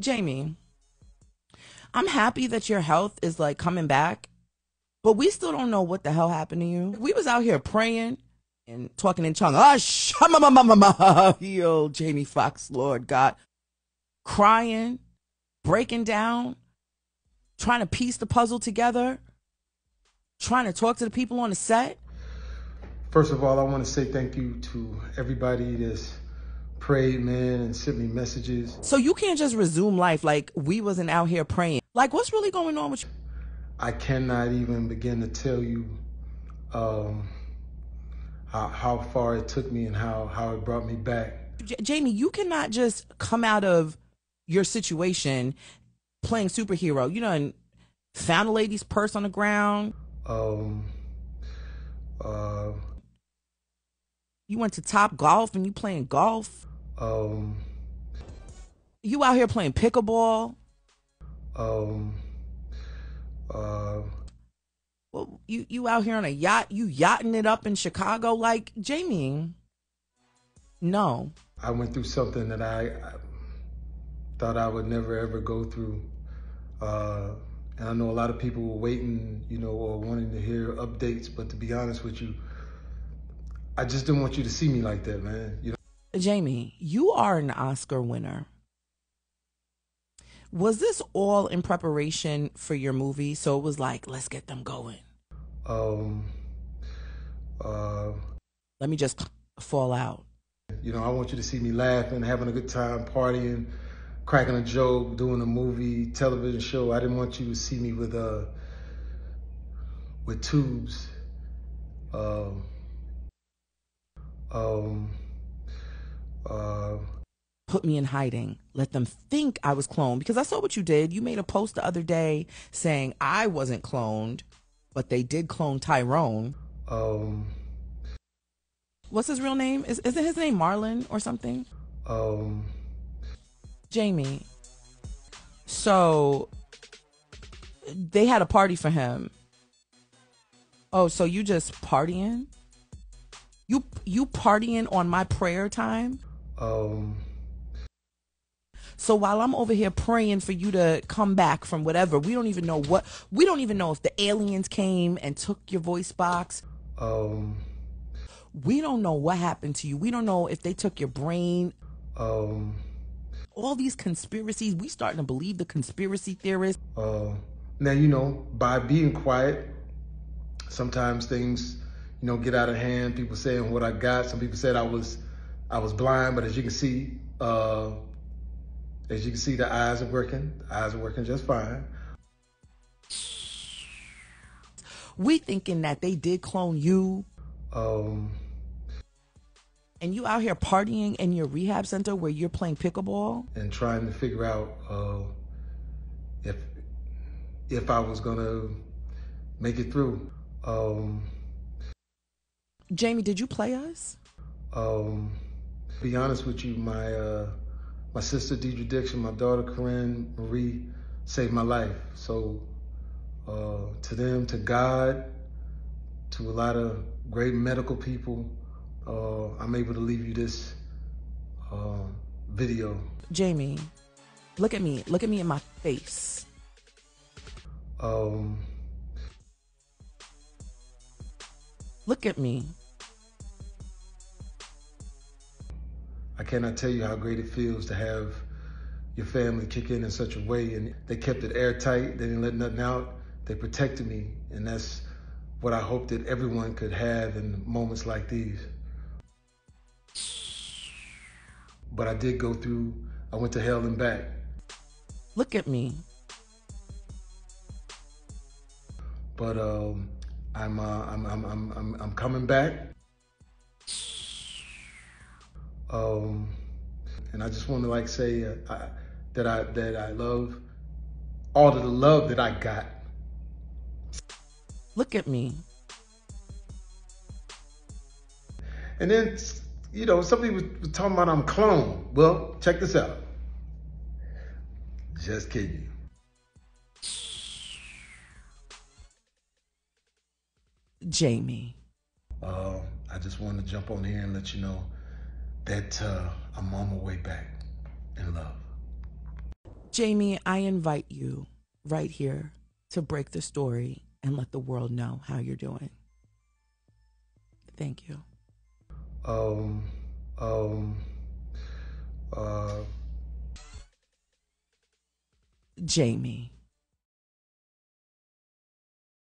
Jamie, I'm happy that your health is like coming back, but we still don't know what the hell happened to you. We was out here praying and talking in tongue. Ah, shama yo, Jamie Foxx, Lord God, crying, breaking down, trying to piece the puzzle together, trying to talk to the people on the set. First of all, I want to say thank you to everybody that's prayed, man, and sent me messages. So you can't just resume life like we wasn't out here praying. Like, what's really going on with you? I cannot even begin to tell you um, how, how far it took me and how, how it brought me back. J- Jamie, you cannot just come out of your situation playing superhero. You know, and found a lady's purse on the ground. Um, uh, you went to Top Golf and you playing golf. Um, you out here playing pickleball. Um, uh, well, you you out here on a yacht, you yachting it up in Chicago, like Jamie. No, I went through something that I, I thought I would never ever go through. Uh, and I know a lot of people were waiting, you know, or wanting to hear updates. But to be honest with you, I just didn't want you to see me like that, man. You know? Jamie, you are an Oscar winner. Was this all in preparation for your movie? So it was like, let's get them going. Um. Uh. Let me just fall out. You know, I want you to see me laughing, having a good time, partying, cracking a joke, doing a movie, television show. I didn't want you to see me with uh with tubes. Um. Um. Uh, put me in hiding. Let them think I was cloned because I saw what you did. You made a post the other day saying I wasn't cloned, but they did clone Tyrone. Um, What's his real name? Is isn't his name Marlon or something? Um, Jamie. So they had a party for him. Oh, so you just partying? You you partying on my prayer time? Um, so while I'm over here praying for you to come back from whatever, we don't even know what we don't even know if the aliens came and took your voice box. Um, we don't know what happened to you. We don't know if they took your brain. Um, all these conspiracies, we starting to believe the conspiracy theorists. Uh, now you know by being quiet, sometimes things you know get out of hand. People saying what I got. Some people said I was I was blind, but as you can see, uh, as you can see, the eyes are working. The eyes are working just fine. We thinking that they did clone you. Um, and you out here partying in your rehab center where you're playing pickleball and trying to figure out uh, if if I was gonna make it through. Um, Jamie, did you play us? Um, be honest with you, my uh, my sister Deidra Dixon, my daughter Corinne Marie saved my life. So uh, to them, to God, to a lot of great medical people, uh, I'm able to leave you this uh, video. Jamie, look at me. Look at me in my face. Um, look at me. Cannot tell you how great it feels to have your family kick in in such a way. And they kept it airtight. They didn't let nothing out. They protected me. And that's what I hope that everyone could have in moments like these. But I did go through, I went to hell and back. Look at me. But um, I'm, uh, I'm, I'm, I'm, I'm coming back. Um, and I just want to like say uh, I, that I that I love all of the love that I got. Look at me. And then you know somebody was, was talking about I'm clone. Well, check this out. Just kidding. Jamie. Uh, I just want to jump on here and let you know that uh, I'm on my way back in love. Jamie, I invite you right here to break the story and let the world know how you're doing. Thank you. Um, um, uh, Jamie.